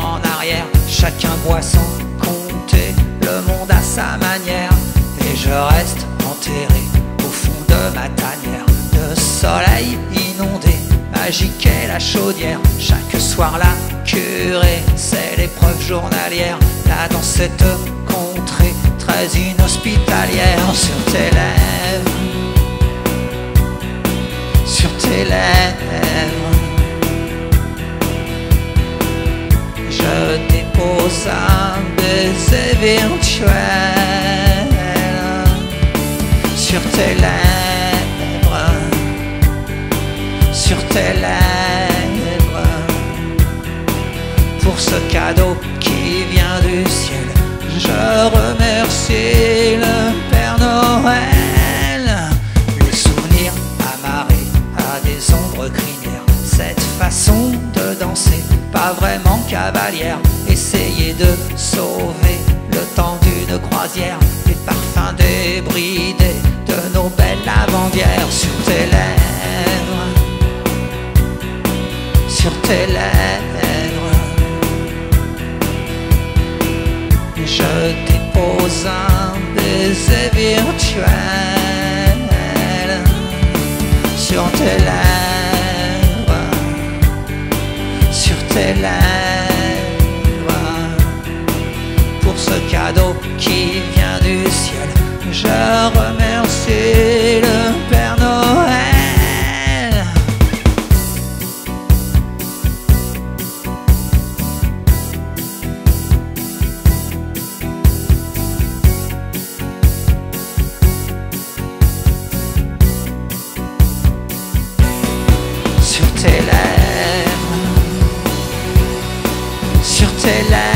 en arrière. Chacun boit son compter le monde à sa manière. Et je reste enterré au fond de ma tanière. Le soleil inondé, magique est la chaudière. Chaque soir la curée, c'est l'épreuve journalière. Là dans cette contrée très inhospitalière, sur tes lèvres, sur tes lèvres. Dépose un baiser virtuel sur tes lèvres, sur tes lèvres, pour ce cadeau qui vient du ciel. Je remercie le Père Noël, les souvenirs amarrés à des ombres crinières, cette façon de danser, pas vraiment cavalière, essayer de sauver le temps d'une croisière, les parfums débridés de nos belles lavandières sur tes lèvres, sur tes lèvres. Je dépose un baiser virtuel sur tes lèvres, sur tes lèvres, cadeau qui vient du ciel. Je remercie le Père Noël. sur tes lèvres, sur tes lèvres.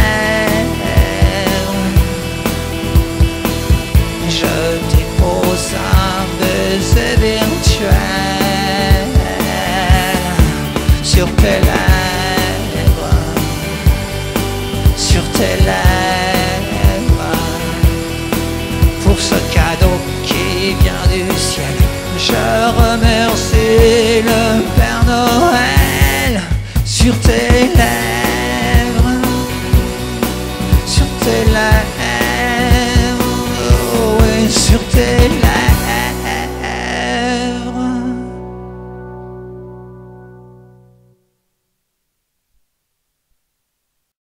Pour ce cadeau qui vient du ciel. Je remercie le Père Noël sur tes